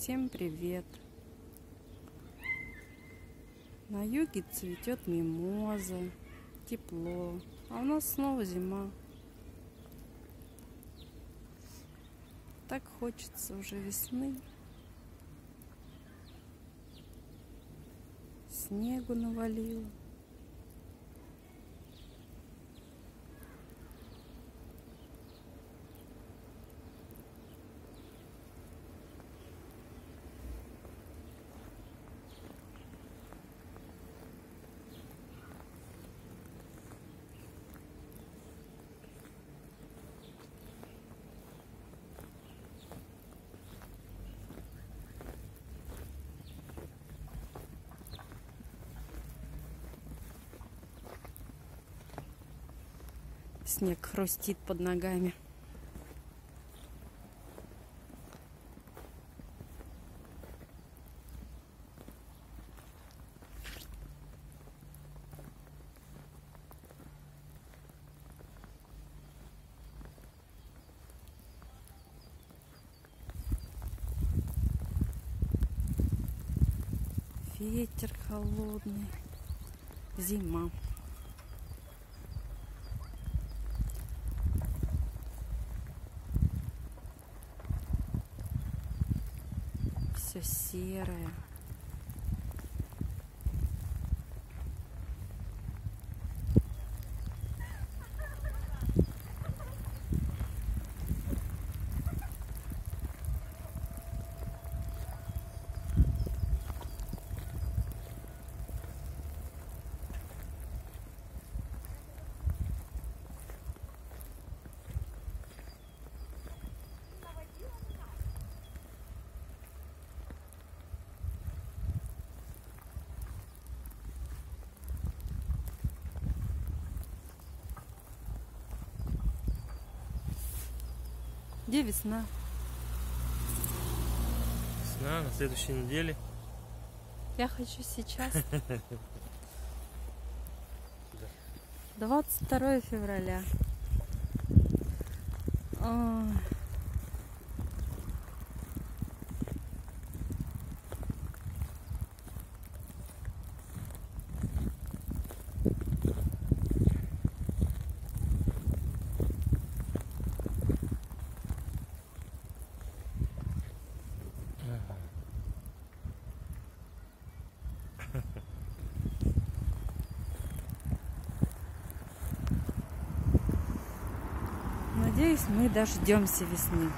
Всем привет! На юге цветет мимоза, тепло, а у нас снова зима. Так хочется уже весны. Снегу навалило. Снег хрустит под ногами. Ветер холодный, зима. Все серое. Где весна? Весна на следующей неделе. Я хочу сейчас. 22 февраля. Надеюсь, мы дождемся весны.